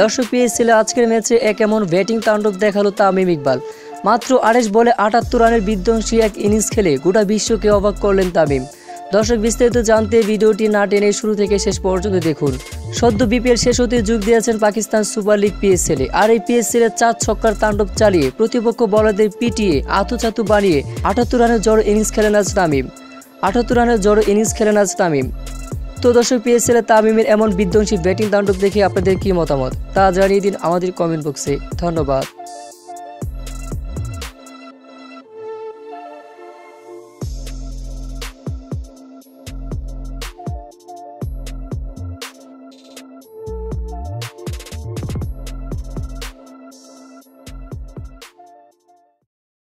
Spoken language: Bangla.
দর্শক পিএসএলে আজকের ম্যাচে এক এমন ব্যাটিং তাণ্ডব দেখাল তামিম ইকবাল। মাত্র আড়াইশ বলে আটাত্তর রানের বিধ্বংসী এক ইনিংস খেলে গোটা বিশ্বকে অবাক করলেন তামিম। দর্শক বিস্তারিত জানতে ভিডিওটি না টেনে শুরু থেকে শেষ পর্যন্ত দেখুন। সদ্য বিপিএল শেষ হতে যোগ দিয়েছেন পাকিস্তান সুপার লিগ পিএসএলে। আর এই পিএসএলের চার ছক্কার তাণ্ডব চালিয়ে প্রতিপক্ষ বলারদের পিটিয়ে আতুচাতু বানিয়ে আটাত্তর রানের জড়ো ইনিংস খেলেন আজ তামিম। আটাত্তর রানের জড়ো ইনিংস খেলেন আজ তামিম। তো দর্শক পিএসএলে তামিমের এমন বিধ্বংসী ব্যাটিং তাণ্ডব দেখে আপনাদের কি মতামত? তা জানিয়ে দিন আমাদের কমেন্ট বক্সে। ধন্যবাদ।